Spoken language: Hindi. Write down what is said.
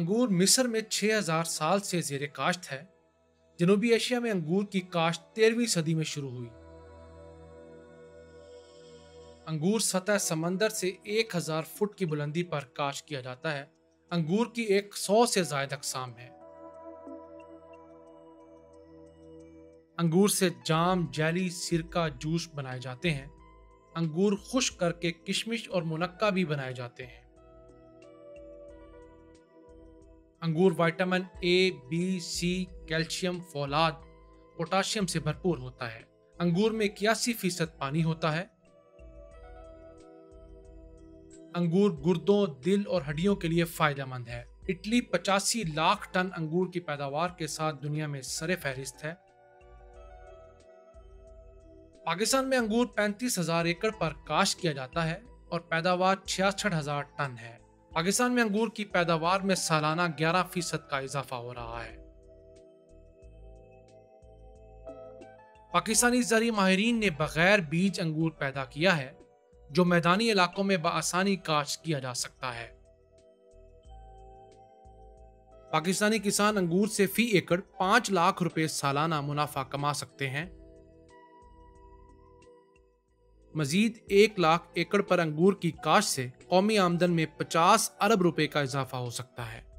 अंगूर मिस्र में 6000 साल से जेर काश्त है, जनूबी एशिया में अंगूर की काश्त तेरहवीं सदी में शुरू हुई। अंगूर सतह समंदर से 1000 फुट की बुलंदी पर काश्त किया जाता है। अंगूर की एक सौ से ज़्यादा अकसाम है। अंगूर से जाम, जैली, सिरका, जूस बनाए जाते हैं। अंगूर खुश करके किशमिश और मुनक्का भी बनाए जाते हैं। अंगूर, vitamin A B C calcium, फौलाद, potassium से भरपूर होता है। अंगूर में इक्यासी फ़ीसद पानी होता है। अंगूर गुर्दों, दिल और हड्डियों के लिए फ़ायदेमंद है। इटली पचासी लाख टन अंगूर की पैदावार के साथ दुनिया में सरे फहरिस्त है। पाकिस्तान में अंगूर पैंतीस हज़ार एकड़ पर काश किया जाता है और पैदावार छियासठ हज़ार टन है। पाकिस्तान में अंगूर की पैदावार में सालाना 11 फ़ीसद का इजाफा हो रहा है। पाकिस्तानी ज़रिए माहरीन ने बगैर बीज अंगूर पैदा किया है, जो मैदानी इलाकों में बसानी काश्त किया जा सकता है। पाकिस्तानी किसान अंगूर से फ़ी एकड़ पाँच लाख रुपए सालाना मुनाफा कमा सकते हैं मजीद एक लाख एकड़ पर अंगूर की काश्त से कौमी आमदन में 50 अरब रुपए का इजाफा हो सकता है।